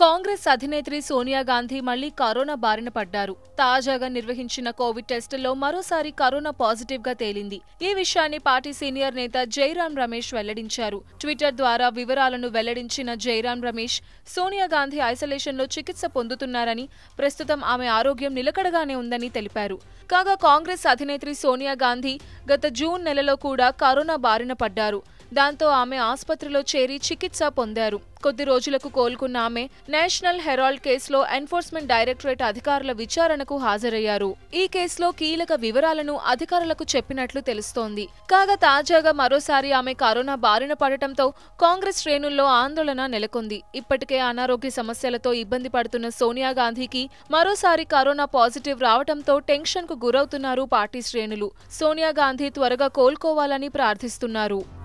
కాంగ్రెస్ అధినేత్రి సోనియా గాంధీ మళ్ళీ కరోనా బారిన పడ్డారు. తాజాగా నిర్వహించిన కోవిడ్ టెస్టుల్లో మరోసారి కరోనా పాజిటివ్గా తేలింది. ఈ విషయాన్ని పార్టీ సీనియర్ నేత జైరాం రమేష్ వెల్లడించారు. ట్విట్టర్ ద్వారా వివరాలను వెల్లడించిన జైరాం రమేష్ సోనియా గాంధీ ఐసోలేషన్లో చికిత్స పొందుతున్నారని ప్రస్తుతం ఆమె ఆరోగ్యం నిలకడగానే ఉందని తెలిపారు. కాగా కాంగ్రెస్ అధినేత్రి సోనియా గాంధీ గత జూన్ నెలలో కూడా కరోనా బారిన పడ్డారు. దాంతో ఆమె ఆసుపత్రిలో చేరి చికిత్స పొందారు. కొద్ది రోజులకు కోలుకున్న ఆమె నేషనల్ హెరాల్డ్ కేసులో ఎన్ఫోర్స్మెంట్ డైరెక్టరేట్ అధికారుల విచారణకు హాజరయ్యారు. ఈ కేసులో కీలక వివరాలను అధికారులకు చెప్పినట్లు తెలుస్తోంది. కాగా తాజాగా మరోసారి ఆమె కరోనా బారిన పడటంతో కాంగ్రెస్ శ్రేణుల్లో ఆందోళన నెలకొంది. ఇప్పటికే అనారోగ్య సమస్యలతో ఇబ్బంది పడుతున్న సోనియా గాంధీకి మరోసారి కరోనా పాజిటివ్ రావడంతో టెన్షన్కు గురవుతున్నారు పార్టీ శ్రేణులు. సోనియా గాంధీ త్వరగా కోలుకోవాలని ప్రార్థిస్తున్నారు.